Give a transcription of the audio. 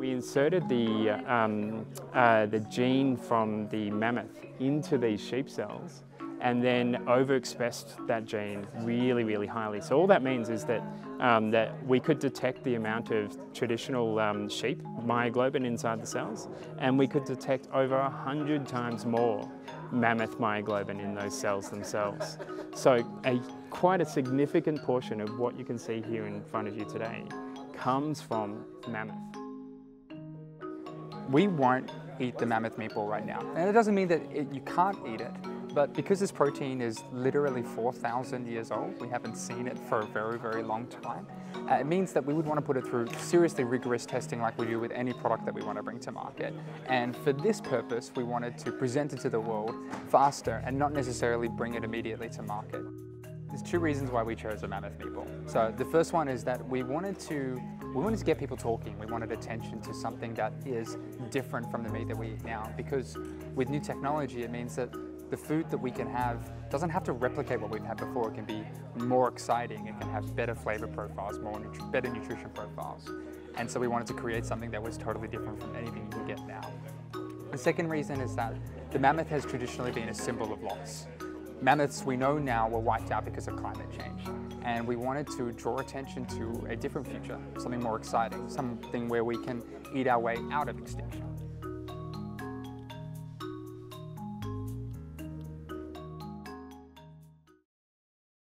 we inserted the, um, uh, the gene from the mammoth into these sheep cells and then overexpressed that gene really, really highly. So all that means is that, um, that we could detect the amount of traditional um, sheep myoglobin inside the cells, and we could detect over 100 times more mammoth myoglobin in those cells themselves. So a, quite a significant portion of what you can see here in front of you today comes from mammoth. We won't eat the mammoth meatball right now. And it doesn't mean that it, you can't eat it, but because this protein is literally 4,000 years old, we haven't seen it for a very, very long time, uh, it means that we would want to put it through seriously rigorous testing like we do with any product that we want to bring to market. And for this purpose, we wanted to present it to the world faster and not necessarily bring it immediately to market. There's two reasons why we chose a mammoth meatball. So the first one is that we wanted to we wanted to get people talking. We wanted attention to something that is different from the meat that we eat now because with new technology it means that the food that we can have doesn't have to replicate what we've had before. It can be more exciting. It can have better flavor profiles, more better nutrition profiles. And so we wanted to create something that was totally different from anything you can get now. The second reason is that the mammoth has traditionally been a symbol of loss. Mammoths we know now were wiped out because of climate change. And we wanted to draw attention to a different future, something more exciting, something where we can eat our way out of extinction.